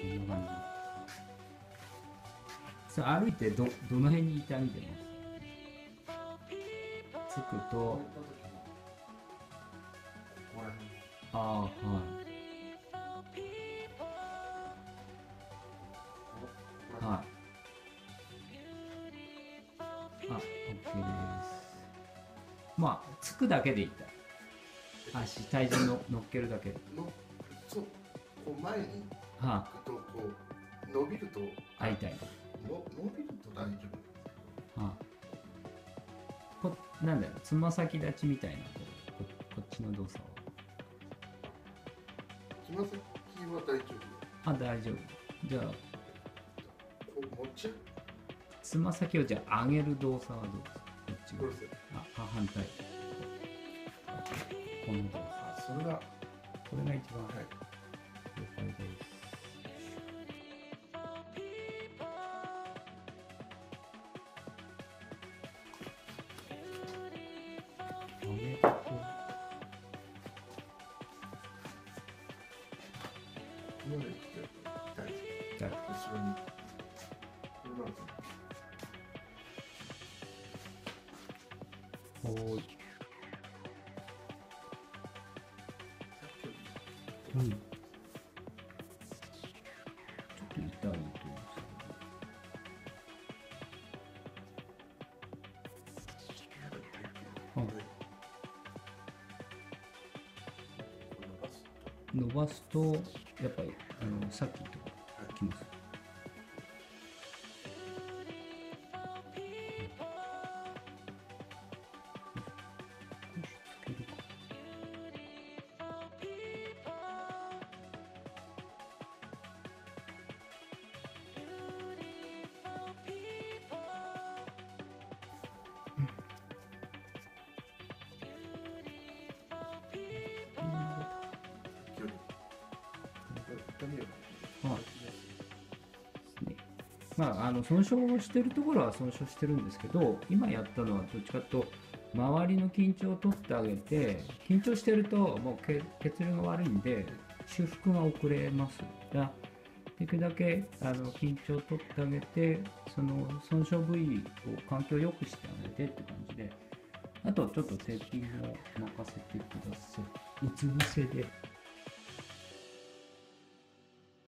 そんな感じ。そう歩いてどどの辺に痛み出ます？つくと。ああはい。はい。あ OK です。まあつくだけで痛い足体重の乗っけるだけのそうこう前には行くとこう伸びるとあ痛い。の伸びると大丈夫。はあ、こなんだろうつま先立ちみたいなこここっちの動作つま先は大丈夫。はあ大丈夫。じゃあこう持ちつま先をじゃあ上げる動作はどうですか？こっち側これですよあは反対この動作。あそれがはこれが一番い。了解です今まで来て痛伸ばすとやっぱりあのさっきときます。まあ、あの損傷してるところは損傷してるんですけど今やったのはどっちかと周りの緊張を取ってあげて緊張してるともう血血流が悪いんで修復が遅れます。ができるだけあの緊張を取ってあげてその損傷部位を環境を良くしてあげてって感じであとちょっとテーピングを任せてください。うつ伏せで。